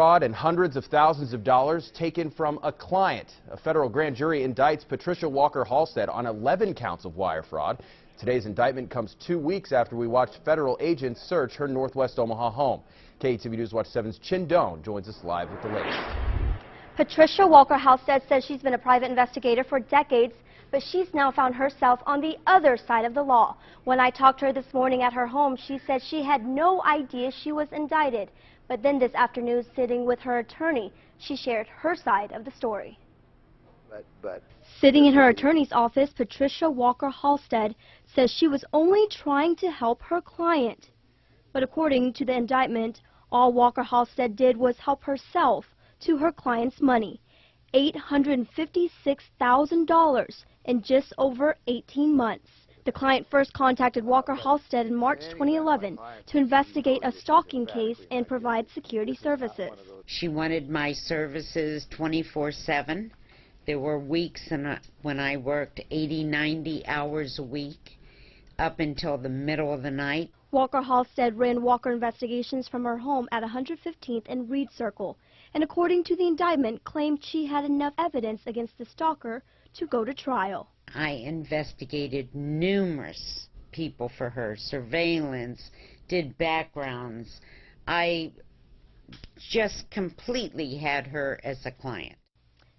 fraud and hundreds of thousands of dollars taken from a client. A federal grand jury indicts Patricia Walker Halstead on 11 counts of wire fraud. Today's indictment comes two weeks after we watched federal agents search her Northwest Omaha home. KETV News Watch 7's Chinh Doan joins us live with the latest. Patricia Walker Halstead says she's been a private investigator for decades, but she's now found herself on the other side of the law. When I talked to her this morning at her home, she said she had no idea she was indicted. But then this afternoon, sitting with her attorney, she shared her side of the story. But, but Sitting in her attorney's office, Patricia Walker Halstead says she was only trying to help her client. But according to the indictment, all Walker Halstead did was help herself to her client's money, $856,000 in just over 18 months. The client first contacted Walker Halstead in March 2011 to investigate a stalking case and provide security services. She wanted my services 24-7. There were weeks uh, when I worked 80, 90 hours a week up until the middle of the night. Walker Halstead ran Walker investigations from her home at 115th and Reed Circle, and according to the indictment, claimed she had enough evidence against the stalker to go to trial. I investigated numerous people for her, surveillance, did backgrounds. I just completely had her as a client.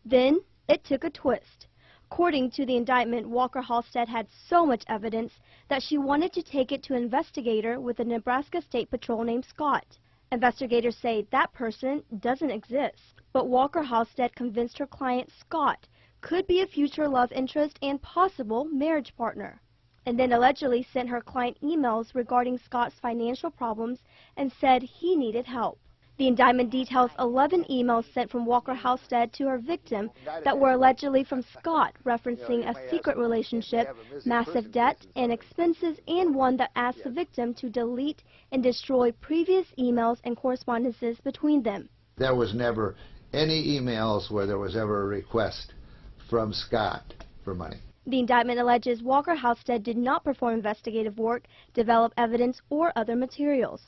Then it took a twist. According to the indictment, Walker Halstead had so much evidence that she wanted to take it to an investigator with the Nebraska State Patrol named Scott. Investigators say that person doesn't exist, but Walker Halstead convinced her client Scott could be a future love interest and possible marriage partner. And then allegedly sent her client emails regarding Scott's financial problems and said he needed help. The indictment details 11 emails sent from Walker Halstead to her victim that were allegedly from Scott, referencing a secret relationship, massive debt, and expenses, and one that asked the victim to delete and destroy previous emails and correspondences between them. there was never any emails where there was ever a request from Scott for money. The indictment alleges Walker Halstead did not perform investigative work, develop evidence, or other materials.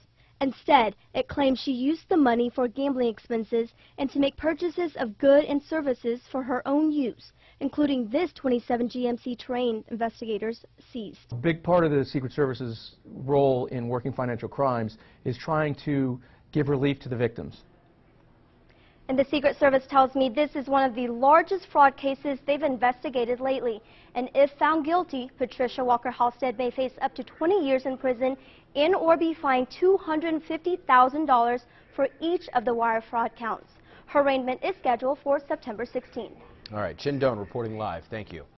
Instead, it claims she used the money for gambling expenses and to make purchases of goods and services for her own use, including this 27 GMC Terrain investigators seized. A big part of the Secret Service's role in working financial crimes is trying to give relief to the victims. And the Secret Service tells me this is one of the largest fraud cases they've investigated lately. And if found guilty, Patricia Walker Halstead may face up to 20 years in prison and or be fined $250,000 for each of the wire fraud counts. Her arraignment is scheduled for September 16. All right, Chinh reporting live. Thank you.